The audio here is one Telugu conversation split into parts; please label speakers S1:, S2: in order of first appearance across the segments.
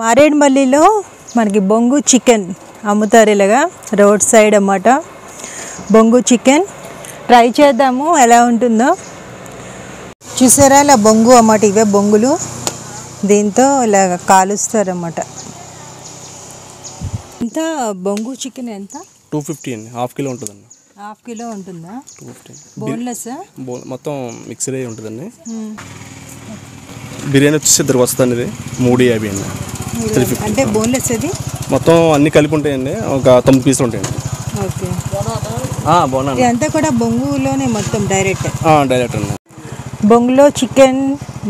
S1: మారేడుమల్లిలో మనకి బొంగు చికెన్ అమ్ముతారు ఇలాగా రోడ్ సైడ్ అన్నమాట. బొంగు చికెన్. ట్రై చేద్దాము ఎలా ఉంటుందో. చూసారా ఇలా బొంగు అన్నమాట ఇవే బొంగులు. దీంతో ఇలా కాలుస్తారన్నమాట. ఎంత? బొంగు చికెన్ ఎంత?
S2: టూ ఫిఫ్టీ అండి. హాఫ్ కిలో ఉంటుందండి.
S1: హాఫ్ కిలో ఉంటుందా?
S2: Two fifty.
S1: బోన్లెస్
S2: బో మొత్తం మిక్సర్ అయ్యి ఉంటుందండి. బిర్యానీ వచ్చేసి ఇద్దరికి వస్తుంది ఇది మూడు యాభై అండి. త్రీ ఫిఫ్టీ
S1: అంటే బోన్లెస్ అది
S2: మొత్తం అన్ని కలిపి ఉంటాయండి. ఒక తొమ్మిది పీసులు ఉంటాయండి.
S1: ఓకే.
S2: బాగున్నాను
S1: ఇదంతా కూడా బొంగులోనే మొత్తం డైరెక్ట్
S2: డైరెక్ట్ అండి.
S1: బొంగులో చికెన్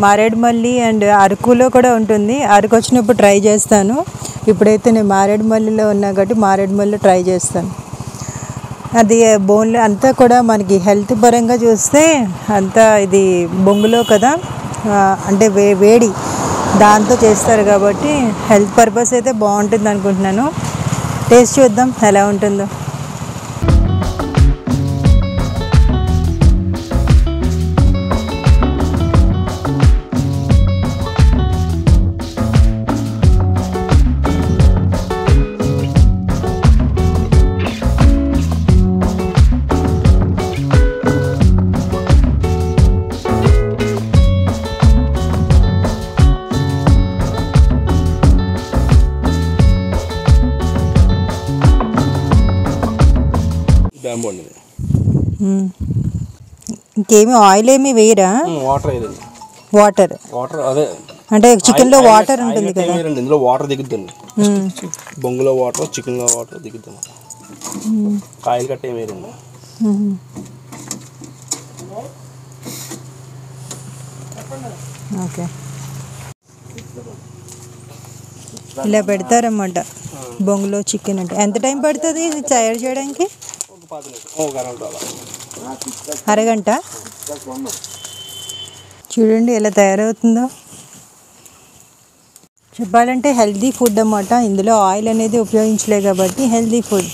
S1: మారేడుమల్లి అండ్ అరకులో కూడా ఉంటుంది. అరకు వచ్చినప్పుడు ట్రై చేస్తాను. ఇప్పుడైతే నేను మారేడుమల్లిలో ఉన్నా కాబట్టి మారేడుమల్లిలో ట్రై చేస్తాను. అది బోన్లో అంతా కూడా మనకి హెల్త్ పరంగా చూస్తే అంతా ఇది బొంగులో కదా. అంటే వే వేడి. దాంతో చేస్తారు కాబట్టి హెల్త్ పర్పస్ అయితే బాగుంటుంది అనుకుంటున్నాను. టేస్ట్ చూద్దాం ఎలా ఉంటుందో.
S2: అండి ఇది.
S1: ఇంకేమీ ఆయిల్ ఏమీ వేయరా
S2: వాటర్
S1: వాటర్.
S2: వాటర్ అదే.
S1: అంటే చికెన్లో వాటర్ ఉంటుంది కదా.
S2: ఇందులో వాటర్ దిగుద్దండి.
S1: మ్మ్.
S2: బొంగులో వాటర్ చికెన్లో వాటర్ దిగుద్ది కాయలు కట్ట
S1: మ్మ్. ఓకే. ఇలా పెడతారన్నమాట. బొంగులో చికెన్ అంటే. ఎంత టైం పడుతుంది ఇది తయారు చేయడానికి?
S2: అరగంట?
S1: చూడండి ఎలా తయారవుతుందో. చెప్పాలంటే హెల్తీ ఫుడ్ అన్నమాట. ఇందులో ఆయిల్ అనేది ఉపయోగించలే కాబట్టి హెల్తీ ఫుడ్.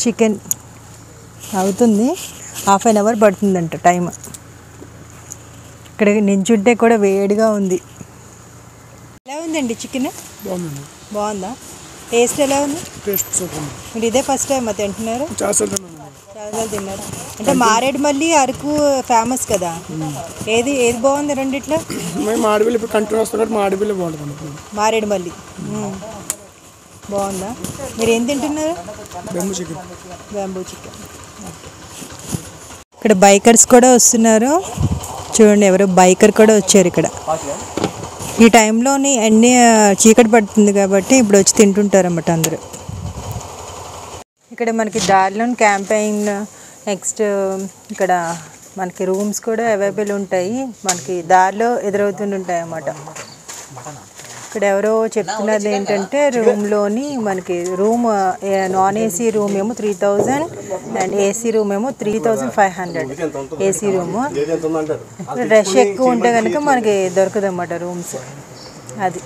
S1: చికెన్ అవుతుంది. హాఫ్ అన్ అవర్ పడుతుందంట టైం ఇక్కడ నించుంటే కూడా వేడిగా ఉంది. ఎలా ఉందండి చికెన్? బాగుందా? టేస్ట్ ఎలా ఉంది?
S3: టేస్ట్ సూపర్
S1: మీరు ఇదే ఫస్ట్ టైం తింటున్నారు?
S3: చేస్తాను
S1: చాలా తిన్నారు. అంటే మారేడుమల్లి అరకు ఫేమస్ కదా. ఏది ఏది బాగుంది రెండిట్లో?
S3: మేము మాడిపిల్లి ఇప్పుడు కంటిన్యూ వస్తాం కాబట్టి మాడిపిల్లి బాగుంటుంది
S1: మారేడుమల్లి. బాగుందా? మీరు ఏం తింటున్నారు?
S3: బెమ్ము చికెన్
S1: బ్యాంబూ చికెన్ ఇక్కడ బైకర్స్ కూడా వస్తున్నారు. చూడండి ఎవరో బైకర్ కూడా వచ్చారు ఇక్కడ. ఈ టైంలోని అన్ని చీకటి పడుతుంది కాబట్టి ఇప్పుడు వచ్చి తింటుంటారు అన్నమాట అందరూ. ఇక్కడ మనకి దారిలోని క్యాంపెయిన్ నెక్స్ట్ ఇక్కడ మనకి రూమ్స్ కూడా అవైలబుల్ ఉంటాయి. మనకి దారిలో ఎదురవుతుంటాయి అన్నమాట ఇక్కడ ఎవరో చెప్తున్నది ఏంటంటే రూమ్లోని మనకి రూమ్ నాన్ ఏసీ రూమ్ ఏమో three thousand and AC room ఏమో three thousand five hundred AC room. Rush ఎక్కువ ఉంటే కనుక మనకి దొరకదు అన్నమాట రూమ్స్. అది.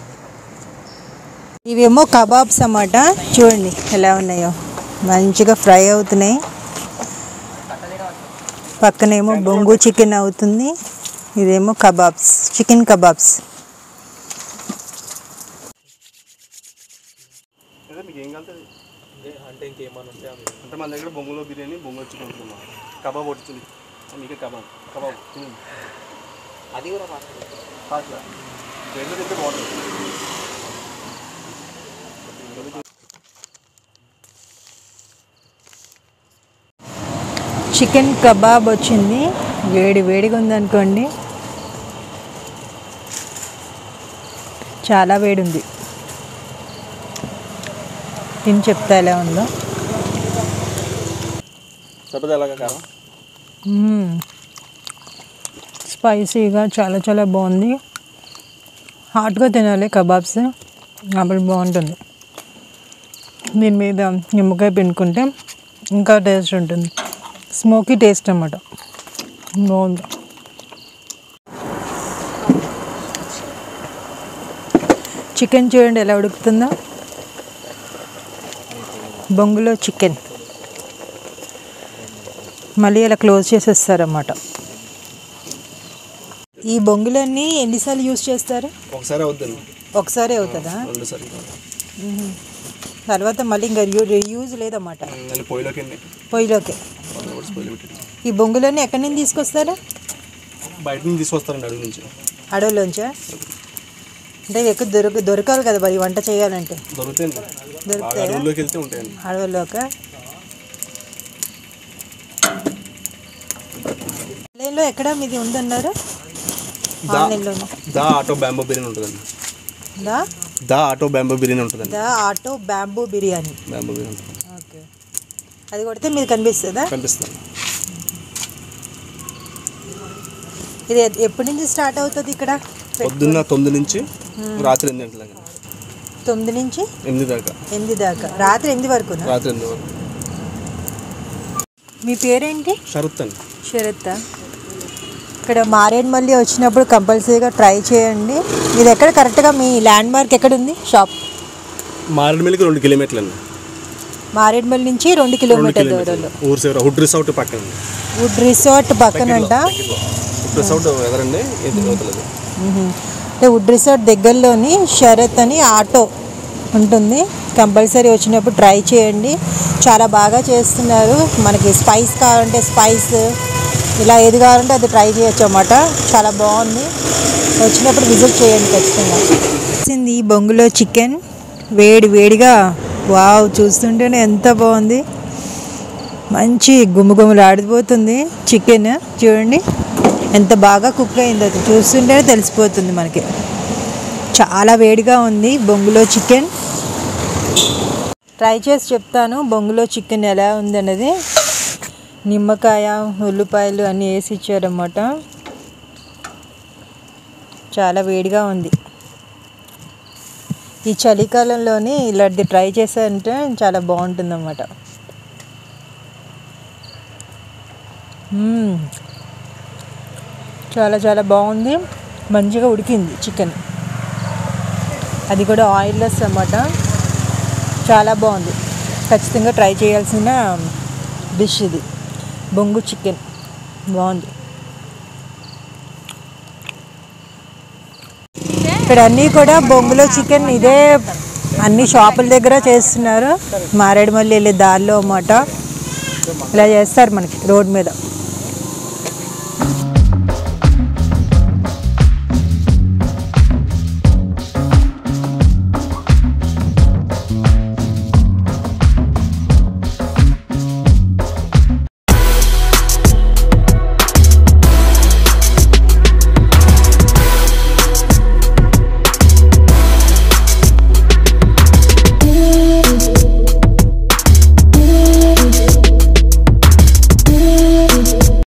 S1: ఇవేమో కబాబ్స్ అన్నమాట. చూడండి ఎలా ఉన్నాయో. మంచిగా ఫ్రై అవుతున్నాయి. పక్కనేమో బొంగు చికెన్ అవుతుంది. ఇదేమో కబాబ్స్ చికెన్ కబాబ్స్
S2: అదే మీకు ఏం కలుతుంది అంటే ఇంకేమన్నా ఉంటే అంటే మన దగ్గర బొంగులో బిర్యానీ బొంగులో చికెన్ కబాబ్ వచ్చింది మీకే కబాబ్. కబాబ్.
S4: అది కూడా
S2: ఫాస్ట్గా రెండు తింటే బాగుంటుంది.
S1: చికెన్ కబాబ్ వచ్చింది. వేడి వేడిగా ఉందనుకోండి చాలా వేడి ఉంది. తిని చెప్తా ఎలా ఉందో.
S2: చెప్పదు ఎలాగ కారం.
S1: స్పైసీగా చాలా చాలా బాగుంది. హాట్గా తినాలి కబాబ్స్. అప్పుడు బాగుంటుంది. దీని మీద నిమ్మకాయ పిండుకుంటే ఇంకా టేస్ట్ ఉంటుంది. స్మోకీ టేస్ట్ అన్నమాట. బాగుంది. చికెన్ చూడండి ఎలా ఉడుకుతుందో. బొంగులో చికెన్. మళ్ళీ ఇలా క్లోజ్ చేసేస్తారన్నమాట. ఈ బొంగులన్నీ ఎన్నిసార్లు యూస్ చేస్తారు?
S2: ఒకసారి అవుద్దండి
S1: ఒకసారి అవుతుందా. తర్వాత మళ్ళీ ఇంకా యూజ్ లేదన్నమాట.
S2: పొయ్యిలోకి
S1: ఈ బొంగులన్నీ ఎక్కడి నుంచి తీసుకొస్తారా?
S2: బయట నుంచి తీసుకొస్తారండి అడుగు నుంచి.
S1: అడవులోంచా అంటే ఎక్కువ దొరక దొరకాలి కదా మరి వంట చేయాలంటే? దొరుకుతాయా?
S2: అడవుల్లోకి వెళ్తే ఉంటాయండి.
S1: అడవుల్లోక? ఆన్లైన్లో ఎక్కడ మీది ఉందన్నారు?
S2: దా
S1: ఆన్లైన్లోనే?
S2: దా ఆటో బ్యాంబో బిర్యానీ ఉంటుందండి
S1: దా?
S2: దా ఆటో బ్యాంబో బిర్యానీ ఉంటుందండి
S1: the auto bamboo biryani.
S2: Bamboo biryani ఉంటుంది.
S1: ఓకే. అది కొడితే మీరు కనిపిస్తుందా?
S2: కనిపిస్తుంది.
S1: ఇది ఎప్పటి నుంచి స్టార్ట్ అవుతుంది ఇక్కడ?
S2: పొద్దున్న తొమ్మిది నుంచి రాత్రి ఎనిమిది గంటల దాకా.
S1: తొమ్మిది నుంచి
S2: ఎనిమిది దాకా.
S1: ఎనిమిది దాకా. రాత్రి ఎనిమిది వరకునా?
S2: రాత్రి ఎనిమిది వరకు.
S1: మీ పేరేంటి?
S2: షరత్ అండి.
S1: శరత్ ఇక్కడ మారేడుమల్లి వచ్చినప్పుడు కంపల్సరీగా ట్రై చేయండి. ఇది ఎక్కడ కరెక్ట్గా మీ ల్యాండ్ మార్క్ ఎక్కడ ఉంది షాప్
S2: మారేడుమిల్లికి రెండు కిలోమీటర్లు అండి.
S1: మారేడుమల్లి నుంచి రెండు
S2: రెండు
S1: కిలోమీటర్ దూరంలో.
S2: కిలోమీటర్లు ఊరు సేవ హుడ్ రిసార్ట్ పక్కన.
S1: వుడ్ రిసార్ట్
S2: దగ్గరలో. హుడ్ రిసార్ట్ ఎదరండి.
S1: అంటే వుడ్ రిసార్ట్ దగ్గరలోని శరత్ అని ఆటో ఉంటుంది. కంపల్సరీ వచ్చినప్పుడు ట్రై చేయండి. చాలా బాగా చేస్తున్నారు. మనకి స్పైస్ కావాలంటే స్పైస్ ఇలా ఏది కావాలంటే అది ట్రై చేయొచ్చు అన్నమాట. చాలా బాగుంది. వచ్చినప్పుడు విజిట్ చేయండి ఖచ్చితంగా. వచ్చింది బొంగులో చికెన్. వేడి వేడిగా వావ్ చూస్తుంటేనే ఎంత బాగుంది. మంచి గుమ్మగుమ్మలు ఆడిపోతుంది చికెన్. చూడండి ఎంత బాగా కుక్ అయిందో అది చూస్తుంటేనే తెలిసిపోతుంది మనకి. చాలా వేడిగా ఉంది బొంగులో చికెన్. ట్రై చేసి చెప్తాను బొంగులో చికెన్ ఎలా ఉంది అనేది నిమ్మకాయ ఉల్లిపాయలు అన్నీ వేసి ఇచ్చారన్నమాట. చాలా వేడిగా ఉంది. ఈ చలికాలంలోనే ఇలాంటిది ట్రై చేశారంటే చాలా బాగుంటుందన్నమాట. చాలా చాలా బాగుంది. మంచిగా ఉడికింది చికెన్. అది కూడా ఆయిల్లెస్ అన్నమాట. చాలా బాగుంది. ఖచ్చితంగా ట్రై చేయాల్సిన డిష్ ఇది. బొంగు చికెన్. బాగుంది. ఇక్కడ అన్నీ కూడా బొంగులో చికెన్ ఇదే అన్ని షాపుల దగ్గర చేస్తున్నారు. మారేడుమల్లి వెళ్ళే దారిలో అన్నమాట. ఇలా చేస్తారు మనకి రోడ్ మీద.